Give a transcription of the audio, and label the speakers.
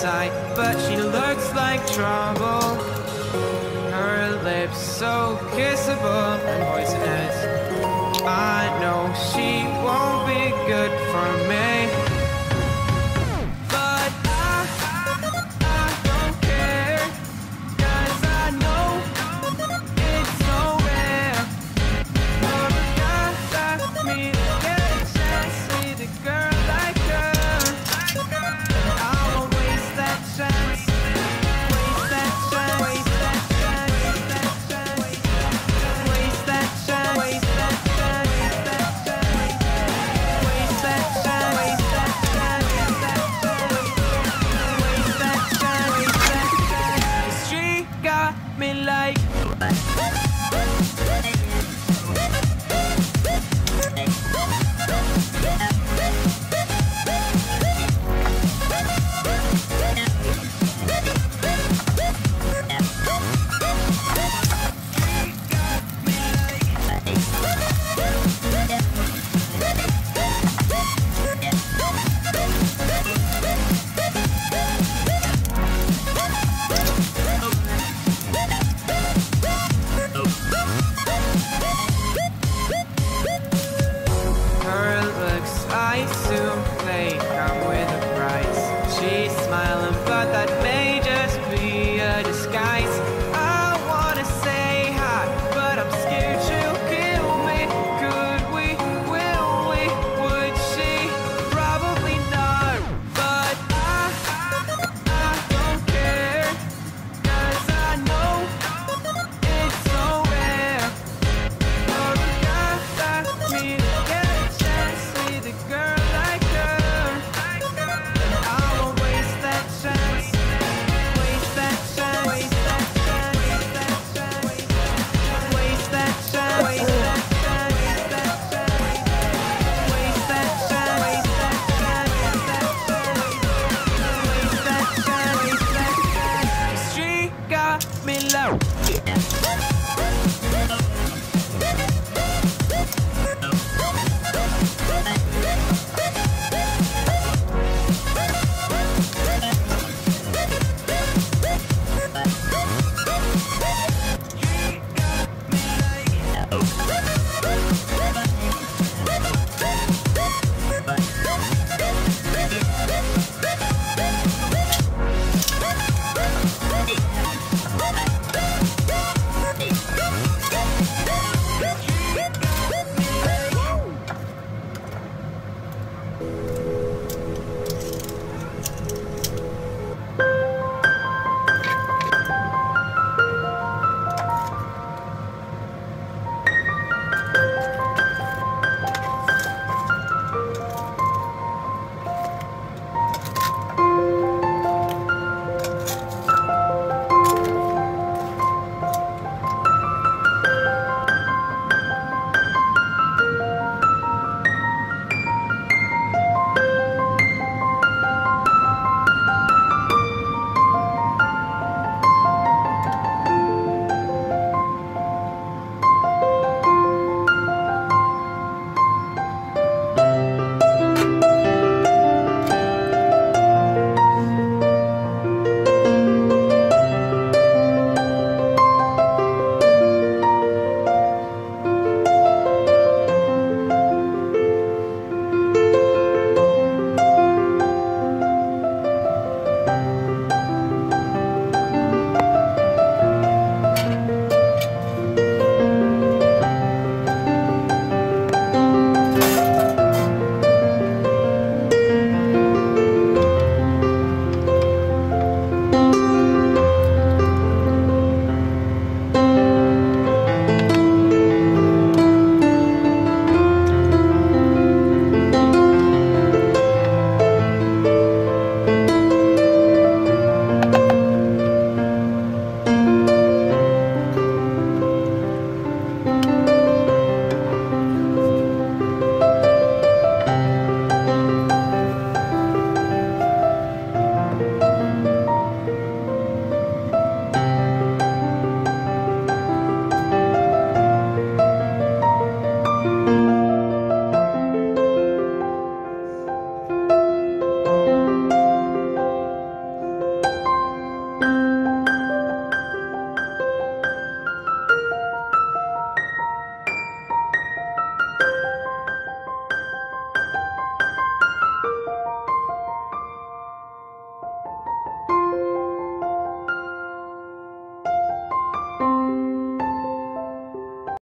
Speaker 1: sight, but she looks like trouble. Her lips so kissable and poisonous. I know she won't be good for me.
Speaker 2: Yeah.